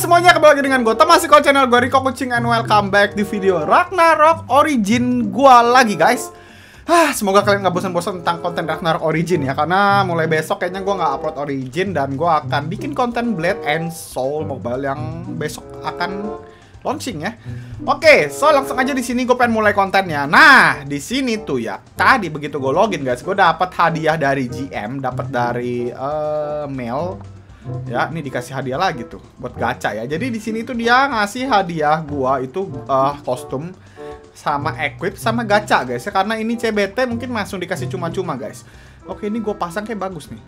semuanya, kembali lagi dengan gue Masih kau channel gue Riko Kucing and welcome back di video Ragnarok Origin gue lagi guys ah, Semoga kalian gak bosan-bosan tentang konten Ragnarok Origin ya Karena mulai besok kayaknya gue gak upload Origin Dan gue akan bikin konten Blade and Soul Mobile yang besok akan launching ya. Oke, so langsung aja di sini gue pengen mulai kontennya. Nah, di sini tuh ya. Tadi begitu gue login guys, gue dapat hadiah dari GM, dapat dari uh, mail ya ini dikasih hadiah lagi tuh buat gacha ya. Jadi di sini tuh dia ngasih hadiah gua itu uh, kostum sama equip sama gacha guys ya. Karena ini CBT mungkin langsung dikasih cuma-cuma guys Oke, ini gue pasang kayak bagus nih.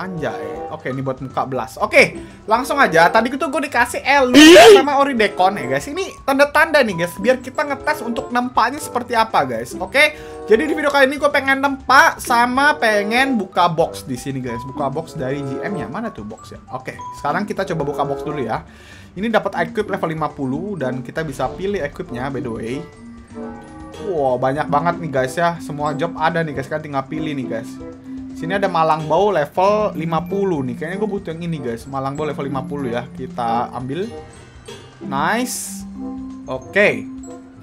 Anjay. Oke, ini buat muka belas. Oke, langsung aja. Tadi itu gue dikasih Elu sama Oridekon ya, guys. Ini tanda-tanda nih, guys. Biar kita ngetes untuk nempanya seperti apa, guys. Oke. Jadi di video kali ini gue pengen nempa sama pengen buka box di sini, guys. Buka box dari GM-nya. Mana tuh box ya? Oke, sekarang kita coba buka box dulu ya. Ini dapat equip level 50 dan kita bisa pilih equipnya by the way. Wow, banyak banget nih guys ya. Semua job ada nih guys, kan tinggal pilih nih guys. Sini ada Malang Bau level 50 nih. Kayaknya gue butuh yang ini guys. Malang Bau level 50 ya. Kita ambil. Nice. Oke. Okay.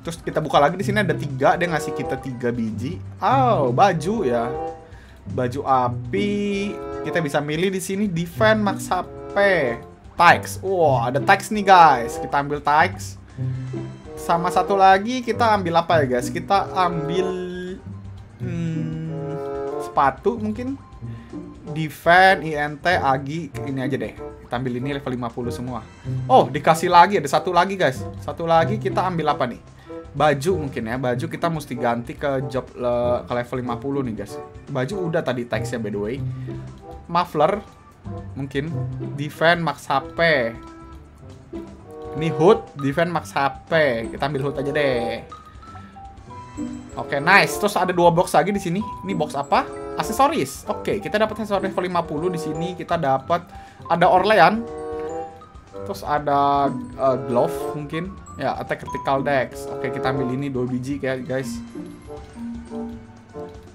Terus kita buka lagi di sini ada tiga. Dia ngasih kita tiga biji. Oh, baju ya. Baju api. Kita bisa milih di sini defend max HP. Tax. Wow, ada tax nih guys. Kita ambil tax. Sama satu lagi kita ambil apa ya guys? Kita ambil sepatu mungkin. Defend, INT, Agi ini aja deh. Kita ambil ini level 50 semua. Oh dikasih lagi ada satu lagi guys. Satu lagi kita ambil apa nih? Baju mungkin ya. Baju kita mesti ganti ke job le ke level 50 nih guys. Baju udah tadi teksnya by the way. Muffler mungkin. Defend max HP ini hood defend max HP kita ambil hood aja deh Oke, okay, nice. Terus ada dua box lagi di sini. Ini box apa? Aksesoris. Oke, okay, kita dapat aksesoris level 50 di sini. Kita dapat ada Orlean. Terus ada uh, glove mungkin. Ya, attack critical dex. Oke, okay, kita ambil ini dua biji kayak guys.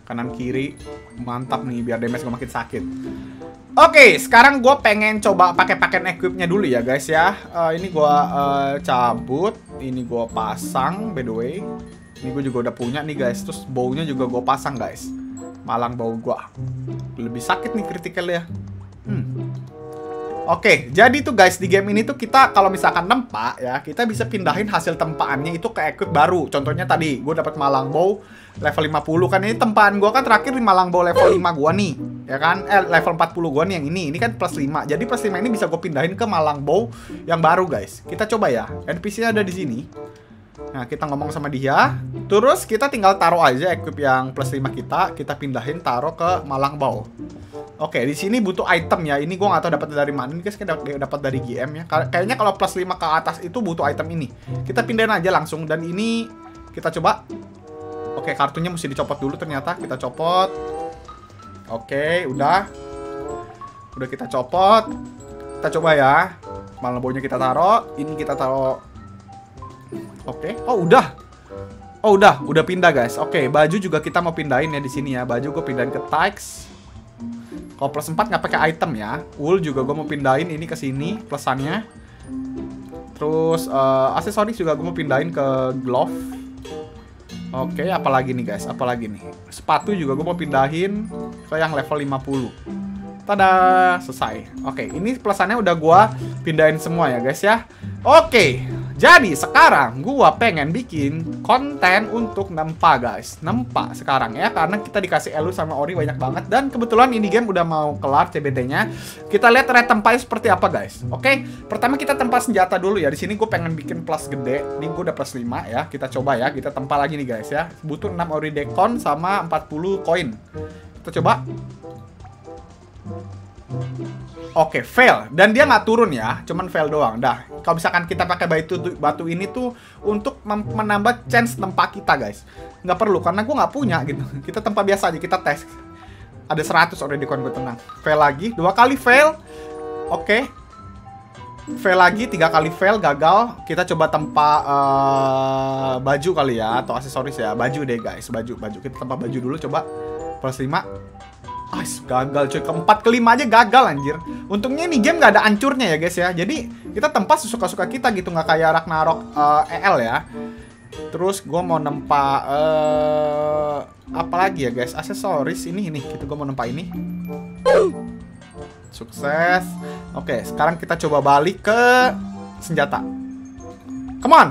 Kanan kiri. Mantap nih biar damage gue makin sakit. Oke, okay, sekarang gue pengen coba pakai pakaian equipnya dulu ya guys ya. Uh, ini gue uh, cabut, ini gue pasang by the way. Ini gue juga udah punya nih guys. Terus baunya juga gue pasang guys. Malang bau gue. Lebih sakit nih critical ya. Hmm. Oke, jadi tuh guys di game ini tuh kita kalau misalkan nempa ya, kita bisa pindahin hasil tempaannya itu ke equip baru. Contohnya tadi gue dapat Malang Bow level 50 kan ini tempaan gue kan terakhir di Malang Bow level 5 gue nih. Ya kan? Eh level 40 gue nih yang ini. Ini kan plus 5. Jadi plus 5 ini bisa gue pindahin ke Malang Bow yang baru guys. Kita coba ya. NPC-nya ada di sini. Nah, kita ngomong sama dia. Terus kita tinggal taruh aja equip yang plus 5 kita, kita pindahin taruh ke Malang Bau. Oke, di sini butuh item ya. Ini gua nggak tahu dapat dari mana. Ini guys kita dapat dari GM ya. Kayaknya kalau plus 5 ke atas itu butuh item ini. Kita pindahin aja langsung dan ini kita coba. Oke, kartunya mesti dicopot dulu ternyata. Kita copot. Oke, udah. Udah kita copot. Kita coba ya. Malang baunya kita taruh. Ini kita taruh Oke. Okay. Oh, udah. Oh, udah. Udah pindah, guys. Oke, okay, baju juga kita mau pindahin ya di sini ya. Baju gue pindahin ke Tykes. Kalau plus 4 nggak pakai item ya. Wool juga gue mau pindahin ini ke sini plusannya. Terus uh, aksesoris juga gue mau pindahin ke glove. Oke, okay, apalagi nih guys? Apalagi nih? Sepatu juga gue mau pindahin ke yang level 50. Tada, selesai. Oke, okay, ini plusannya udah gue pindahin semua ya guys ya. Oke, okay. Jadi sekarang gua pengen bikin konten untuk nempa guys. Nempa sekarang ya Karena kita dikasih elu sama Ori banyak banget. Dan kebetulan ini game udah mau kelar CBT nya Kita lihat rate tempanya seperti apa guys. Oke Pertama kita tempa senjata dulu ya. Di sini gue pengen bikin plus gede. Ini gue udah plus 5 ya. Kita coba ya. Kita tempa lagi nih guys ya. Butuh 6 Ori Dekon sama 40 koin. Kita coba Oke, okay, fail. Dan dia nggak turun ya, cuman fail doang. Dah, kalau misalkan kita pakai batu batu ini tuh untuk menambah chance tempat kita, guys. Nggak perlu, karena gue nggak punya gitu. Kita tempat biasa aja, kita tes. Ada 100 already koin gue tenang. Fail lagi, dua kali fail. Oke. Okay. Fail lagi, tiga kali fail, gagal. Kita coba tempat uh, baju kali ya, atau aksesoris ya. Baju deh guys, baju, baju. Kita tempat baju dulu, coba. Plus 5. Ais, gagal cuy. Keempat kelima aja gagal anjir. Untungnya ini game nggak ada ancurnya ya guys ya. Jadi kita tempat sesuka-suka kita gitu nggak kayak Ragnarok uh, EL ya. Terus gue mau nempa uh, apa lagi ya guys? Aksesoris ini ini. Kita gue mau nempa ini. Sukses. Oke, sekarang kita coba balik ke senjata. Come on.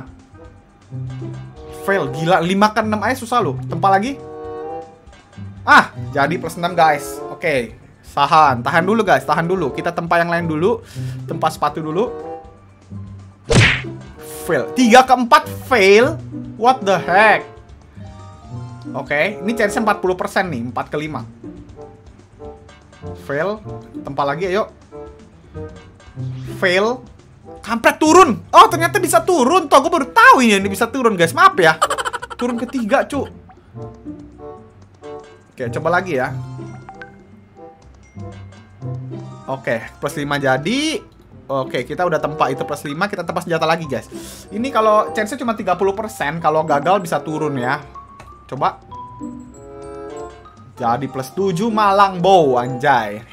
Fail gila 5 ke 6 aja susah loh. Tempa lagi. Ah, jadi plus 6 guys. Oke, okay. tahan, tahan dulu guys, tahan dulu. Kita tempa yang lain dulu. Tempa sepatu dulu. Fail. 3 ke 4 fail. What the heck? Oke, okay. ini chance 40% nih, 4 ke 5. Fail. Tempa lagi ayo. Fail. Kampret turun. Oh, ternyata bisa turun. Toh, gue baru tahu ini bisa turun, guys. Maaf ya. Turun ketiga, cu. Oke, coba lagi ya. Oke, plus 5 jadi. Oke, kita udah tempat itu plus 5, kita tempat senjata lagi, guys. Ini kalau chance-nya cuma 30%, kalau gagal bisa turun ya. Coba. Jadi plus 7 Malang Bow, anjay.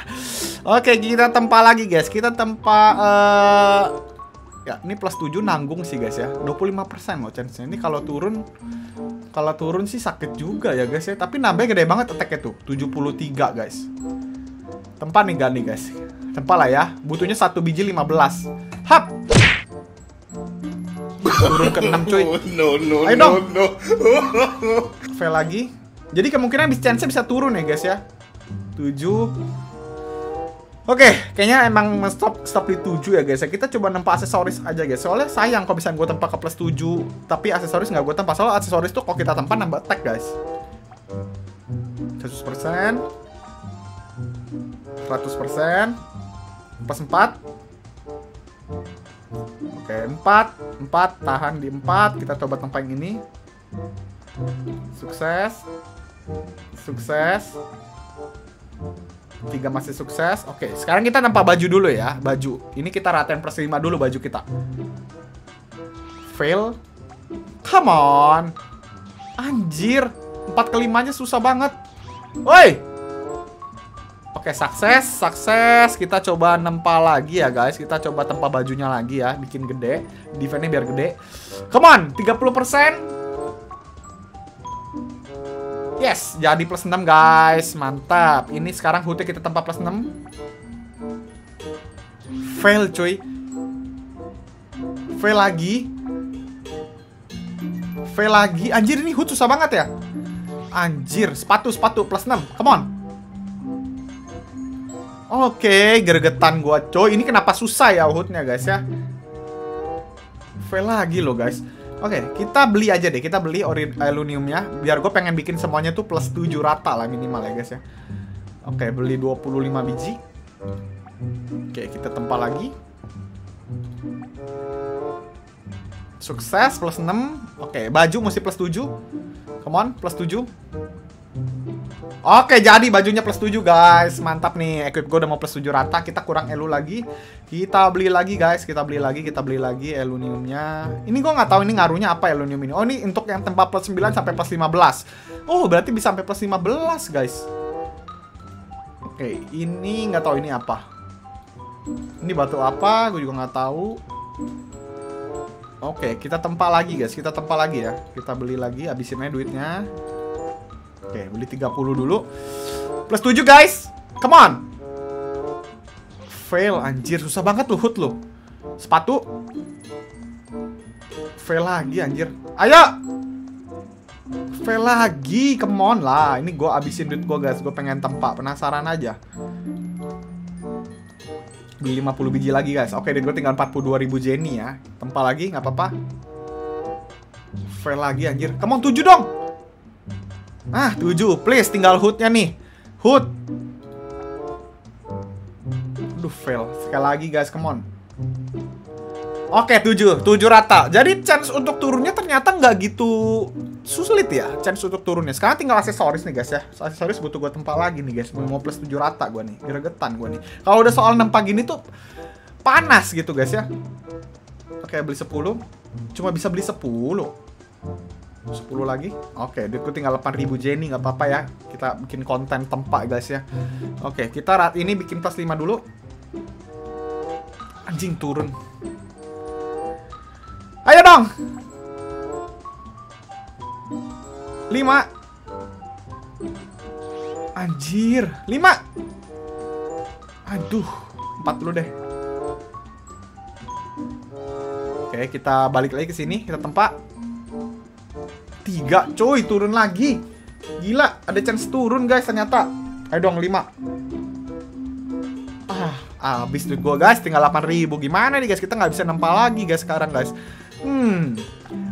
Oke, kita tempat lagi, guys. Kita tempat uh, ya, ini plus 7 nanggung sih, guys ya. 25% loh chance-nya. Ini kalau turun kalau turun sih sakit juga ya guys ya. Tapi nambahnya gede banget attack-nya tuh. 73 guys. Tempat nih gak nih guys. Tempat lah ya. Butuhnya satu biji 15. Hap! Turun ke 6 cuy. No, no, Ayo dong. no, no. Fail lagi. Jadi kemungkinan chance bisa turun ya guys ya. 7 Oke, okay, kayaknya emang stop stop di 7 ya guys ya. Kita coba nempa aksesoris aja guys. Soalnya sayang kalau bisa gue tempa ke plus 7, tapi aksesoris nggak gue tempa. Soalnya aksesoris tuh kalau kita tempa nambah attack guys. 100% 100% Pas 4 Oke, 4 4 Tahan di 4 Kita coba tempa yang ini Sukses Sukses Tiga masih sukses. Oke, sekarang kita nampak baju dulu ya. Baju. Ini kita ratain plus 5 dulu baju kita. Fail. Come on. Anjir. Empat kelimanya susah banget. Woi. Oke, sukses. Sukses. Kita coba nempa lagi ya, guys. Kita coba tempa bajunya lagi ya. Bikin gede. Defense-nya biar gede. Come on. 30%. Yes, jadi plus 6 guys. Mantap. Ini sekarang hoodnya kita tempat plus 6. Fail cuy. Fail lagi. Fail lagi. Anjir ini hood susah banget ya. Anjir, sepatu sepatu plus 6. Come on. Oke, okay, gergetan gua coy. Ini kenapa susah ya hoodnya guys ya? Fail lagi loh guys. Oke, okay, kita beli aja deh. Kita beli aluminiumnya. Biar gue pengen bikin semuanya tuh plus 7 rata lah minimal ya guys ya. Oke, okay, beli 25 biji. Oke, okay, kita tempa lagi. Sukses, plus 6. Oke, baju mesti plus 7. Come on, plus 7. Oke, jadi bajunya plus 7 guys. Mantap nih. Equip gue udah mau plus 7 rata. Kita kurang elu lagi. Kita beli lagi guys. Kita beli lagi, kita beli lagi eluniumnya. Ini gue nggak tahu ini ngaruhnya apa elunium ini. Oh, ini untuk yang tempat plus 9 sampai plus 15. Oh, berarti bisa sampai plus 15 guys. Oke, ini nggak tahu ini apa. Ini batu apa? Gue juga nggak tahu. Oke, kita tempa lagi guys. Kita tempa lagi ya. Kita beli lagi, habisin aja duitnya. Oke, beli 30 dulu. Plus 7 guys. Come on. Fail anjir, susah banget loh hood lo. Sepatu. Fail lagi anjir. Ayo. Fail lagi, come on lah. Ini gue abisin duit gue guys. Gue pengen tempat, penasaran aja. Beli 50 biji lagi guys. Oke, duit gue tinggal 42 ribu Jenny ya. Tempat lagi, nggak apa-apa. Fail lagi anjir. Come on 7 dong. Ah, 7. Please, tinggal hoodnya nih. Hood. Aduh, fail. Sekali lagi, guys. Come on. Oke, 7. 7 rata. Jadi, chance untuk turunnya ternyata nggak gitu sulit ya. Chance untuk turunnya. Sekarang tinggal aksesoris nih, guys ya. Aksesoris butuh gue tempat lagi nih, guys. Mau plus 7 rata gue nih. Gregetan gue nih. Kalau udah soal nempa gini tuh panas gitu, guys ya. Oke, beli 10. Cuma bisa beli 10. 10 lagi. Oke, duitku tinggal 8000 Jenny nggak apa-apa ya. Kita bikin konten tempat guys ya. Oke, kita rat ini bikin plus 5 dulu. Anjing turun. Ayo dong. 5 Anjir, 5 Aduh, 4 dulu deh. Oke, kita balik lagi ke sini, kita tempat. Tiga, cuy, turun lagi. Gila, ada chance turun guys ternyata. Ayo dong, 5. Ah, habis duit gua guys, tinggal 8000 Gimana nih guys, kita nggak bisa nempel lagi guys sekarang guys. Hmm.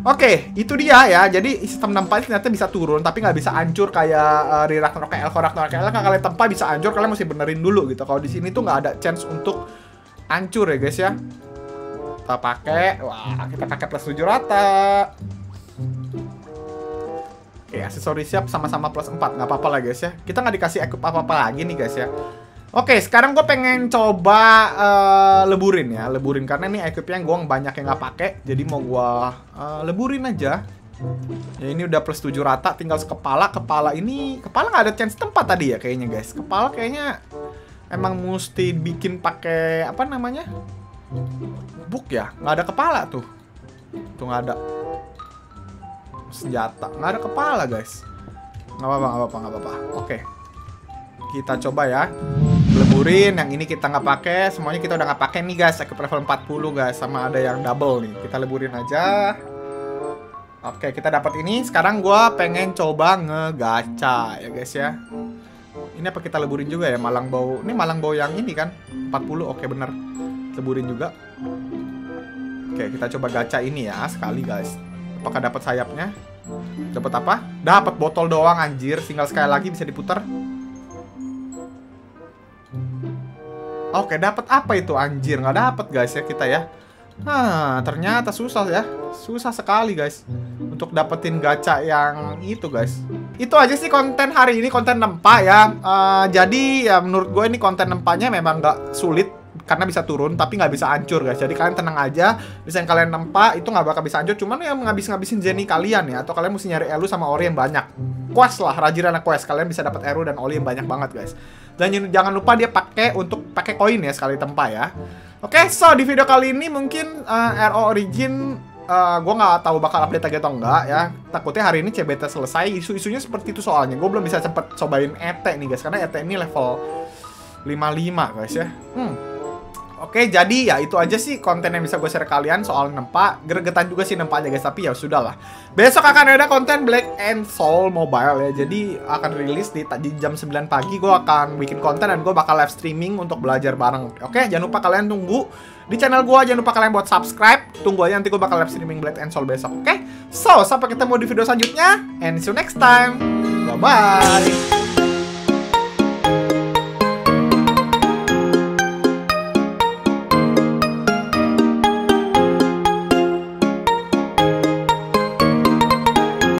Oke, itu dia ya. Jadi sistem nempa ternyata bisa turun, tapi nggak bisa hancur kayak uh, di Ragnarok KL. Kalau Ragnarok KL kan kalian tempa bisa hancur, kalian mesti benerin dulu gitu. Kalau di sini tuh nggak ada chance untuk hancur ya guys ya. Kita pakai, wah kita pakai plus 7 rata. Aksesoris siap sama-sama plus 4, nggak apa-apa lah guys ya. Kita nggak dikasih equip apa-apa lagi nih guys ya. Oke, sekarang gue pengen coba uh, leburin ya, leburin karena ini equipnya gue banyak yang nggak pakai, jadi mau gue uh, leburin aja. Ya ini udah plus 7 rata, tinggal sekepala. Kepala ini, kepala nggak ada chance tempat tadi ya kayaknya guys. Kepala kayaknya emang mesti bikin pakai apa namanya? Book ya, nggak ada kepala tuh. Tuh nggak ada senjata, nggak ada kepala guys. Nggak apa-apa, nggak apa-apa, nggak apa-apa. Oke, kita coba ya. Leburin yang ini kita nggak pakai. Semuanya kita udah nggak pakai nih guys. Ke level 40 guys. Sama ada yang double nih. Kita leburin aja. Oke kita dapat ini. Sekarang gua pengen coba ngegacha ya guys ya. Ini apa kita leburin juga ya? Malang bau. Ini malang bau yang ini kan? 40 oke bener. Leburin juga. Oke kita coba gacha ini ya sekali guys apakah dapat sayapnya dapat apa dapat botol doang anjir tinggal sekali lagi bisa diputar Oke, dapat apa itu anjir? Nggak dapat guys ya kita ya. Nah, ternyata susah ya. Susah sekali guys untuk dapetin gacha yang itu guys. Itu aja sih konten hari ini konten nempa ya. Uh, jadi ya menurut gue ini konten nempanya memang nggak sulit karena bisa turun tapi nggak bisa hancur guys. Jadi kalian tenang aja. Bisa yang kalian nempa itu nggak bakal bisa hancur. Cuman ya ngabis-ngabisin Jenny kalian ya atau kalian mesti nyari elu sama ori yang banyak. Quest lah rajin anak quest. Kalian bisa dapat eru dan oli yang banyak banget guys. Dan jangan lupa dia pakai untuk pakai koin ya sekali tempa ya. Oke okay, so di video kali ini mungkin uh, eh, RO Origin uh, eh, gue nggak tahu bakal update lagi atau enggak ya. Takutnya hari ini CBT selesai. Isu-isunya seperti itu soalnya. Gue belum bisa cepet cobain ET nih guys. Karena ET ini level 55 guys ya. Hmm Oke, jadi ya itu aja sih konten yang bisa gue share kalian soal nempa. Gregetan juga sih nempa aja guys, tapi ya sudahlah. Besok akan ada konten Black and Soul Mobile ya. Jadi akan rilis di, di jam 9 pagi gue akan bikin konten dan gue bakal live streaming untuk belajar bareng. Oke, jangan lupa kalian tunggu di channel gue. Jangan lupa kalian buat subscribe. Tunggu aja nanti gue bakal live streaming Black and Soul besok. Oke? So, sampai ketemu di video selanjutnya and see you next time. Bye bye.